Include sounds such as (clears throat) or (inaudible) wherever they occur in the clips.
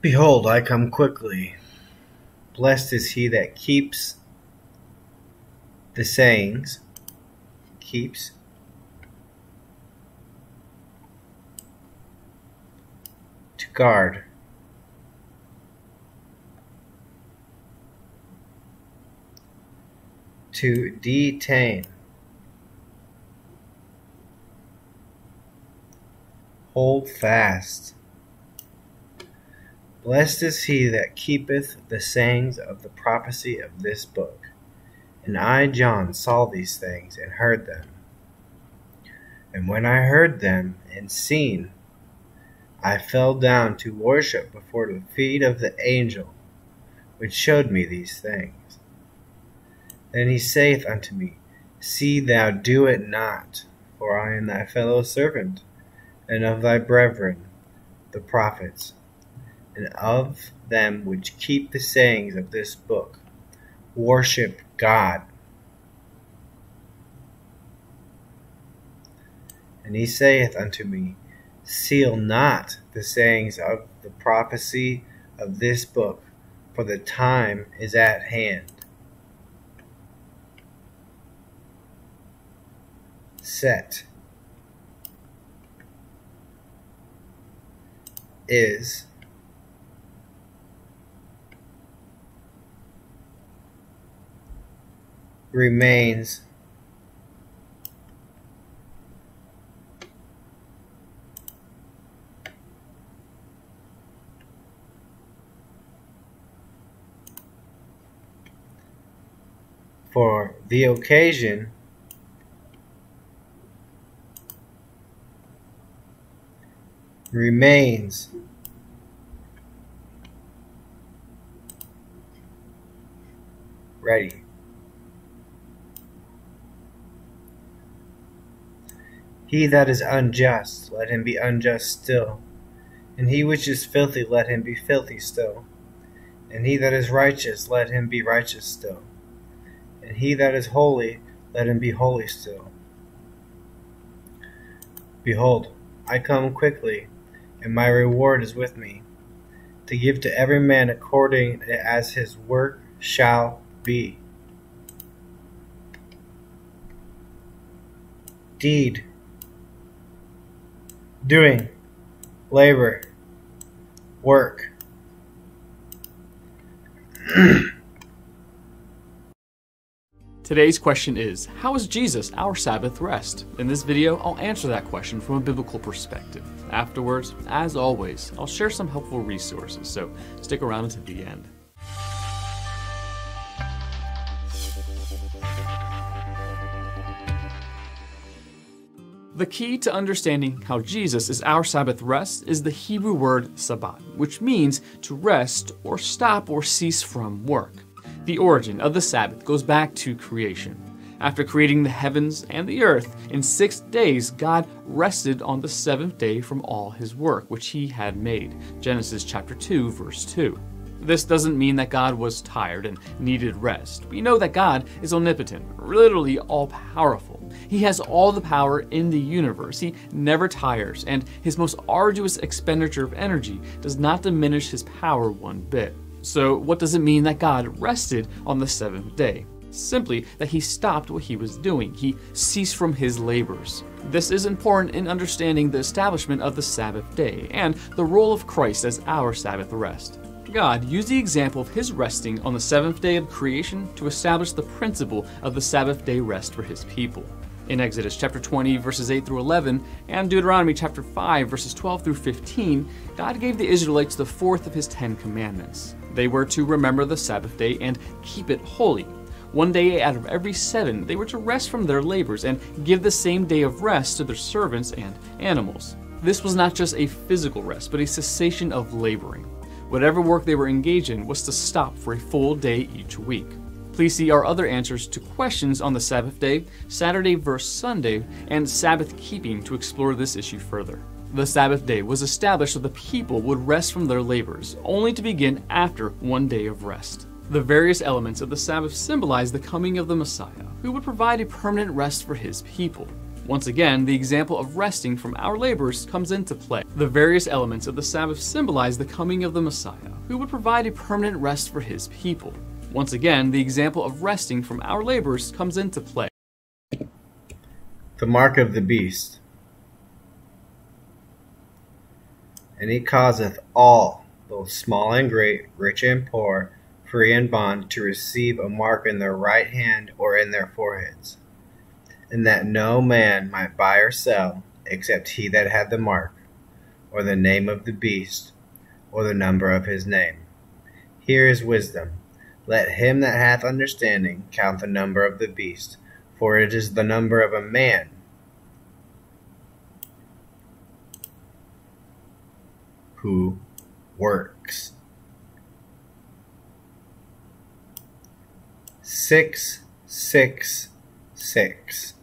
Behold, I come quickly. Blessed is he that keeps the sayings, keeps to guard. To detain. Hold fast blessed is he that keepeth the sayings of the prophecy of this book. And i john saw these things and heard them. And when i heard them and seen i fell down to worship before the feet of the angel which showed me these things. Then he saith unto me, See thou do it not, for I am thy fellow servant, and of thy brethren the prophets, and of them which keep the sayings of this book. Worship God. And he saith unto me, Seal not the sayings of the prophecy of this book, for the time is at hand. set is remains for the occasion remains ready. He that is unjust, let him be unjust still. And he which is filthy, let him be filthy still. And he that is righteous, let him be righteous still. And he that is holy, let him be holy still. Behold, I come quickly and my reward is with me, to give to every man according as his work shall be. Deed, doing, labor, work. (clears throat) Today's question is, how is Jesus our Sabbath rest? In this video, I'll answer that question from a biblical perspective. Afterwards, as always, I'll share some helpful resources, so stick around until the end. The key to understanding how Jesus is our Sabbath rest is the Hebrew word shabbat, which means to rest or stop or cease from work. The origin of the Sabbath goes back to creation. After creating the heavens and the earth, in six days God rested on the seventh day from all his work which he had made. Genesis chapter 2 verse 2. This doesn't mean that God was tired and needed rest. We know that God is omnipotent, literally all powerful. He has all the power in the universe. He never tires, and his most arduous expenditure of energy does not diminish his power one bit. So, what does it mean that God rested on the seventh day? Simply that he stopped what he was doing. He ceased from his labors. This is important in understanding the establishment of the Sabbath day and the role of Christ as our Sabbath rest. God used the example of his resting on the seventh day of creation to establish the principle of the Sabbath day rest for his people. In Exodus chapter 20, verses 8 through 11, and Deuteronomy chapter 5, verses 12 through 15, God gave the Israelites the fourth of his Ten Commandments. They were to remember the Sabbath day and keep it holy. One day out of every seven, they were to rest from their labors and give the same day of rest to their servants and animals. This was not just a physical rest, but a cessation of laboring. Whatever work they were engaged in was to stop for a full day each week. Please see our other answers to questions on the Sabbath day, Saturday versus Sunday, and Sabbath keeping to explore this issue further. The Sabbath day was established so the people would rest from their labors, only to begin after one day of rest. The various elements of the Sabbath symbolize the coming of the Messiah, who would provide a permanent rest for his people. Once again, the example of resting from our labors comes into play. The various elements of the Sabbath symbolize the coming of the Messiah, who would provide a permanent rest for his people. Once again, the example of resting from our labors comes into play. The mark of the beast. And he causeth all, both small and great, rich and poor, free and bond, to receive a mark in their right hand or in their foreheads, and that no man might buy or sell, except he that had the mark, or the name of the beast, or the number of his name. Here is wisdom. Let him that hath understanding count the number of the beast, for it is the number of a man. Who works. Six, six, six.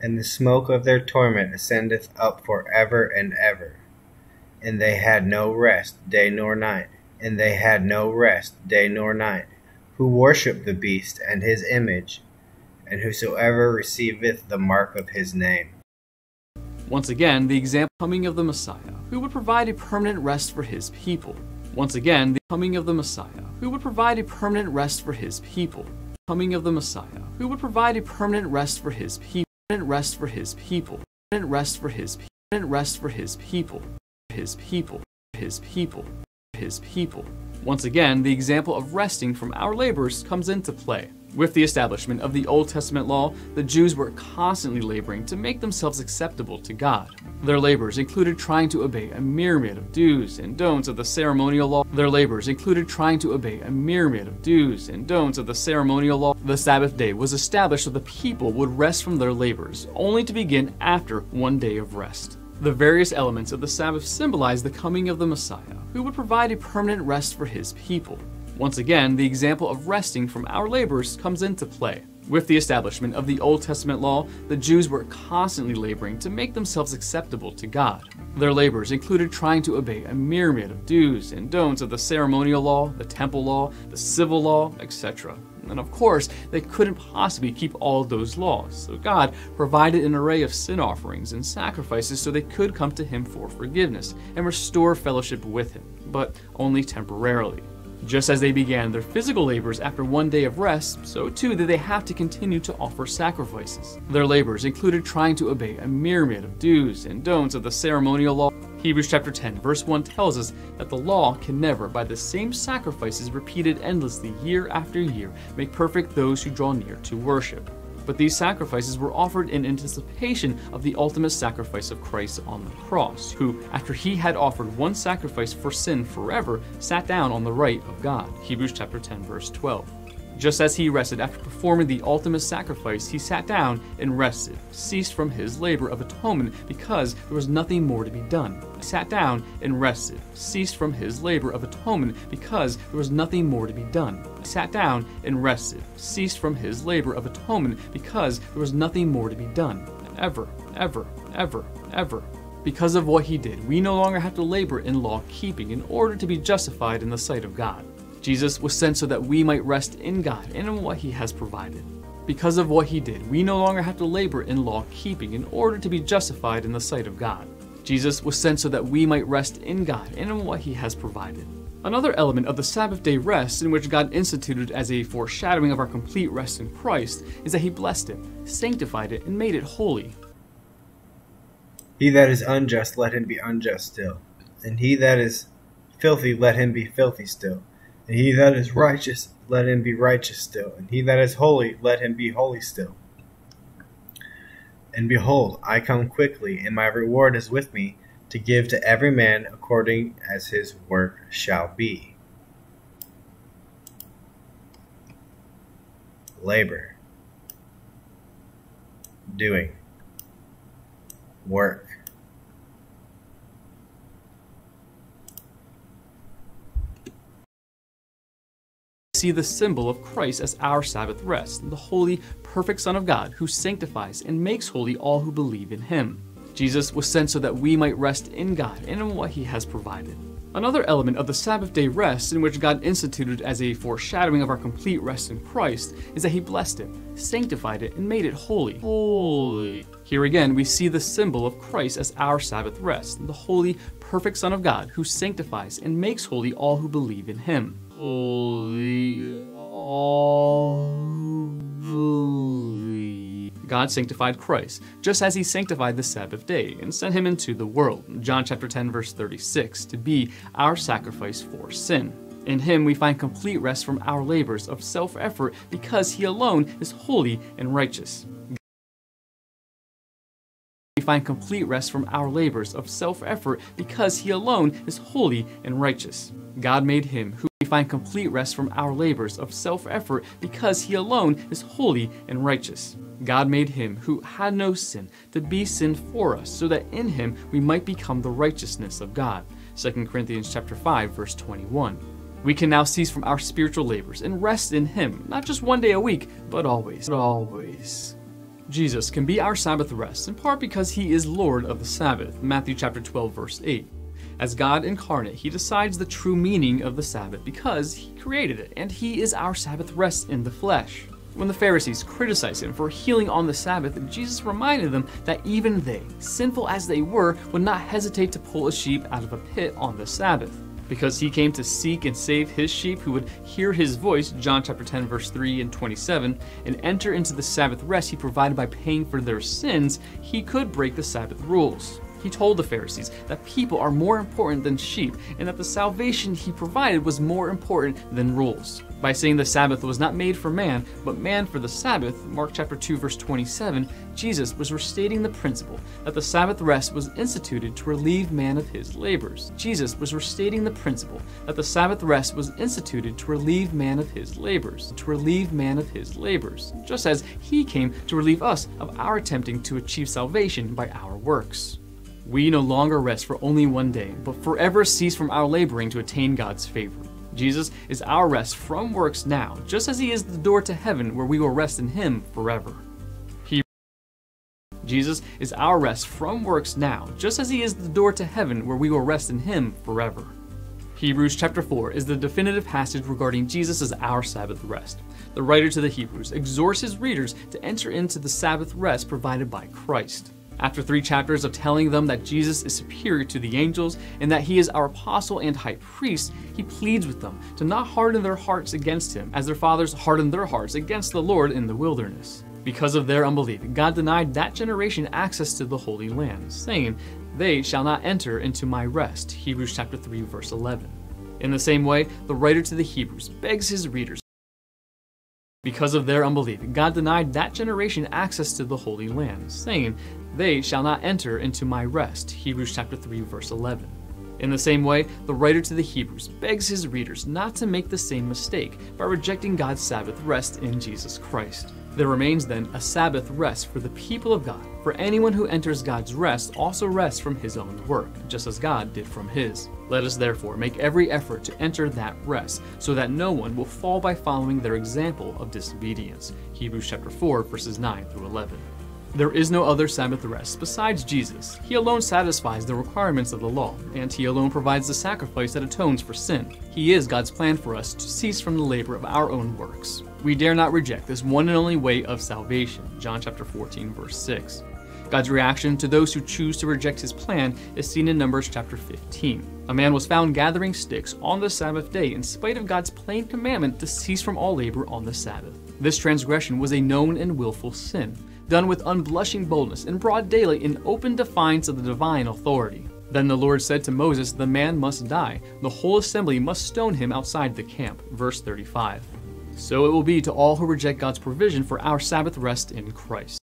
And the smoke of their torment ascendeth up for ever and ever. And they had no rest day nor night and they had no rest day nor night, who worship the beast and his image, and whosoever receiveth the mark of his name. Once again, the example coming of the Messiah, who would provide a permanent rest for his people. Once again, the coming of the Messiah, who would provide a permanent rest for his people. Coming of the Messiah, who would provide a permanent rest for his people. Permanent rest for his people. Permanent rest for his. Permanent rest for his people. His people. His people his people. Once again, the example of resting from our labors comes into play. With the establishment of the Old Testament law, the Jews were constantly laboring to make themselves acceptable to God. Their labors included trying to obey a myriad of do's and don'ts of the ceremonial law. Their labors included trying to obey a myriad of do's and don'ts of the ceremonial law. The Sabbath day was established so the people would rest from their labors, only to begin after one day of rest. The various elements of the Sabbath symbolize the coming of the Messiah, who would provide a permanent rest for his people. Once again, the example of resting from our labors comes into play. With the establishment of the Old Testament law, the Jews were constantly laboring to make themselves acceptable to God. Their labors included trying to obey a myriad of do's and don'ts of the ceremonial law, the temple law, the civil law, etc. And of course, they couldn't possibly keep all those laws, so God provided an array of sin offerings and sacrifices so they could come to Him for forgiveness and restore fellowship with Him, but only temporarily. Just as they began their physical labors after one day of rest, so too did they have to continue to offer sacrifices. Their labors included trying to obey a myriad of do's and don'ts of the ceremonial law. Hebrews chapter 10, verse 1 tells us that the law can never, by the same sacrifices repeated endlessly year after year, make perfect those who draw near to worship. But these sacrifices were offered in anticipation of the ultimate sacrifice of Christ on the cross, who, after he had offered one sacrifice for sin forever, sat down on the right of God. Hebrews chapter 10 verse 12. Just as he rested after performing the ultimate sacrifice, he sat down and rested, ceased from his labor of atonement because there was nothing more to be done. He sat down and rested, ceased from his labor of atonement because there was nothing more to be done. He sat down and rested, ceased from his labor of atonement because there was nothing more to be done. Ever, ever, ever, ever. Because of what he did, we no longer have to labor in law keeping in order to be justified in the sight of God. Jesus was sent so that we might rest in God and in what He has provided. Because of what He did, we no longer have to labor in law keeping in order to be justified in the sight of God. Jesus was sent so that we might rest in God and in what He has provided. Another element of the Sabbath day rest, in which God instituted as a foreshadowing of our complete rest in Christ, is that He blessed it, sanctified it, and made it holy. He that is unjust, let him be unjust still, and he that is filthy, let him be filthy still. And he that is righteous, let him be righteous still. And he that is holy, let him be holy still. And behold, I come quickly, and my reward is with me, to give to every man according as his work shall be. Labor. Doing. Work. See the symbol of Christ as our Sabbath rest, the holy, perfect Son of God who sanctifies and makes holy all who believe in him. Jesus was sent so that we might rest in God and in what he has provided. Another element of the Sabbath day rest, in which God instituted as a foreshadowing of our complete rest in Christ, is that He blessed it, sanctified it, and made it holy. Holy. Here again, we see the symbol of Christ as our Sabbath rest, the holy, perfect Son of God who sanctifies and makes holy all who believe in Him. Holy. Holy. God sanctified Christ, just as he sanctified the Sabbath day and sent him into the world, John chapter 10 verse 36, to be our sacrifice for sin. In him we find complete rest from our labors of self-effort because he alone is holy and righteous. Find complete rest from our labors of self-effort because he alone is holy and righteous. God made him who we find complete rest from our labors of self effort because he alone is holy and righteous. God made him who had no sin to be sin for us so that in him we might become the righteousness of God. 2 Corinthians chapter 5 verse 21. We can now cease from our spiritual labors and rest in him, not just one day a week, but always. But always. Jesus can be our Sabbath rest in part because he is Lord of the Sabbath. Matthew chapter 12 verse 8. As God incarnate, he decides the true meaning of the Sabbath because he created it, and he is our Sabbath rest in the flesh. When the Pharisees criticized him for healing on the Sabbath, Jesus reminded them that even they, sinful as they were, would not hesitate to pull a sheep out of a pit on the Sabbath. Because he came to seek and save his sheep who would hear his voice, John chapter 10 verse 3 and 27, and enter into the Sabbath rest he provided by paying for their sins, he could break the Sabbath rules. He told the Pharisees that people are more important than sheep and that the salvation he provided was more important than rules. By saying the Sabbath was not made for man, but man for the Sabbath, Mark chapter 2 verse 27, Jesus was restating the principle that the Sabbath rest was instituted to relieve man of his labors. Jesus was restating the principle that the Sabbath rest was instituted to relieve man of his labors, to relieve man of his labors, just as he came to relieve us of our attempting to achieve salvation by our works. We no longer rest for only one day, but forever cease from our laboring to attain God's favor. Jesus is our rest from works now, just as he is the door to heaven where we will rest in him forever. He Jesus is our rest from works now, just as he is the door to heaven where we will rest in him forever. Hebrews chapter 4 is the definitive passage regarding Jesus as our Sabbath rest. The writer to the Hebrews exhorts his readers to enter into the Sabbath rest provided by Christ. After three chapters of telling them that Jesus is superior to the angels and that he is our apostle and high priest, he pleads with them to not harden their hearts against him, as their fathers hardened their hearts against the Lord in the wilderness. Because of their unbelief, God denied that generation access to the Holy Land, saying, They shall not enter into my rest. Hebrews chapter 3, verse 11. In the same way, the writer to the Hebrews begs his readers because of their unbelief, God denied that generation access to the Holy Land, saying, They shall not enter into my rest. Hebrews chapter 3, verse 11. In the same way, the writer to the Hebrews begs his readers not to make the same mistake by rejecting God's Sabbath rest in Jesus Christ. There remains then a Sabbath rest for the people of God, for anyone who enters God's rest also rests from his own work, just as God did from his. Let us therefore make every effort to enter that rest, so that no one will fall by following their example of disobedience. Hebrews chapter 4 verses 9 through 11. There is no other Sabbath rest besides Jesus. He alone satisfies the requirements of the law, and He alone provides the sacrifice that atones for sin. He is God's plan for us to cease from the labor of our own works. We dare not reject this one and only way of salvation. John chapter 14 verse 6. God's reaction to those who choose to reject his plan is seen in Numbers chapter 15. A man was found gathering sticks on the Sabbath day in spite of God's plain commandment to cease from all labor on the Sabbath. This transgression was a known and willful sin done with unblushing boldness in broad daylight in open defiance of the divine authority. Then the Lord said to Moses, The man must die. The whole assembly must stone him outside the camp. Verse 35. So it will be to all who reject God's provision for our Sabbath rest in Christ.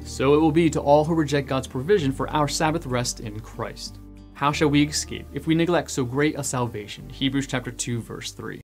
So it will be to all who reject God's provision for our Sabbath rest in Christ. How shall we escape if we neglect so great a salvation? Hebrews chapter 2 verse 3.